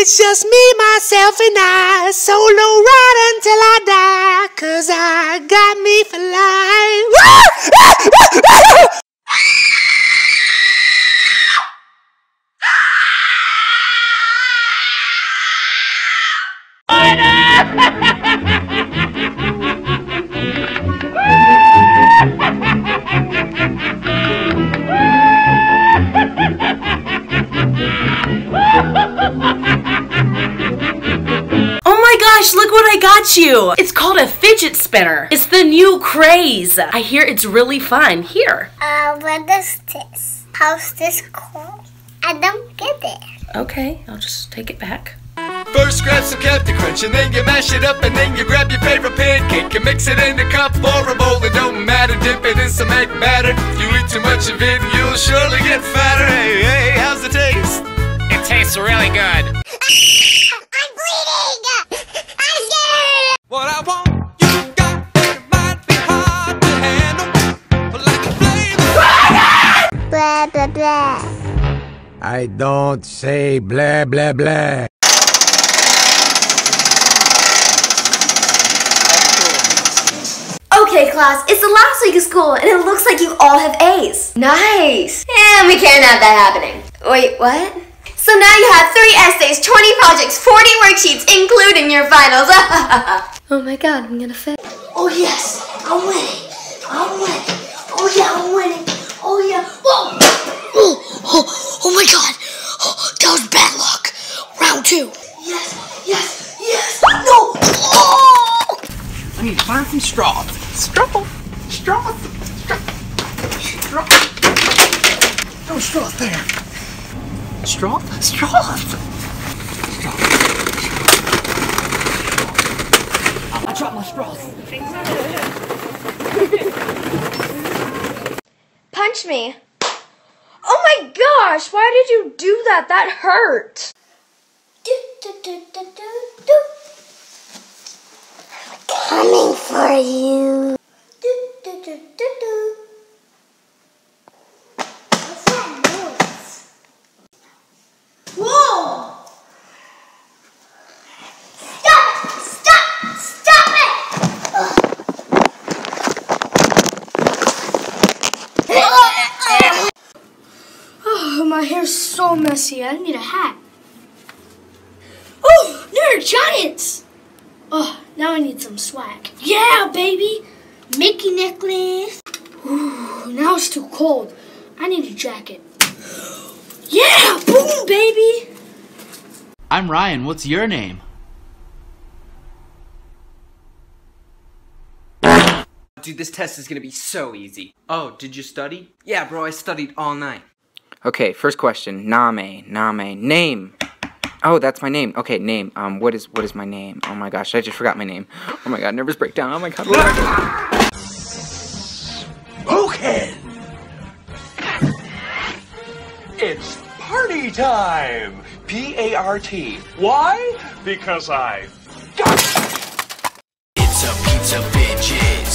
it's just me, myself, and I. Solo ride until I die. Cause I got me for life. Oh what got you! It's called a fidget spinner. It's the new craze. I hear it's really fun. Here. Uh, what is this? How's this called? I don't get it. Okay, I'll just take it back. First grab some Captain Crunch and then you mash it up and then you grab your favorite pancake and mix it in a cup or a bowl. It don't matter, dip it in some egg batter. If You eat too much of it, you'll surely get fatter. Hey, hey, how's the taste? It tastes really good. Blah, blah, blah. I don't say blah blah blah. Okay, class, it's the last week of school, and it looks like you all have A's. Nice. And we can't have that happening. Wait, what? So now you have three essays, 20 projects, 40 worksheets, including your finals. oh my god, I'm gonna fail. Oh, yes. I'm winning. I'm winning. Oh, yeah, I'm winning. Oh, yeah. Whoa. Oh, oh, oh my God. Oh, that was bad luck. Round two. Yes, yes, yes. No. Oh. I need to find some straw. Straw. Straw. Straw. Straw. No straw there. Straw? Straw. I dropped my straws. Punch me. My gosh, why did you do that? That hurt. Coming for you. Do, do, do, do, do. What's that noise? Whoa! Stop! Stop! Stop it! My hair's so messy. I need a hat. Oh, nerd giants! Oh, now I need some swag. Yeah, baby! Mickey necklace. Ooh, now it's too cold. I need a jacket. Yeah, boom, baby! I'm Ryan. What's your name? Dude, this test is gonna be so easy. Oh, did you study? Yeah, bro, I studied all night. Okay, first question. Name, name, name. Oh, that's my name. Okay, name. Um, what is what is my name? Oh my gosh, I just forgot my name. Oh my god, nervous breakdown. Oh my god. Okay. It's party time. P A R T. Why? Because I got It's a pizza pigeon,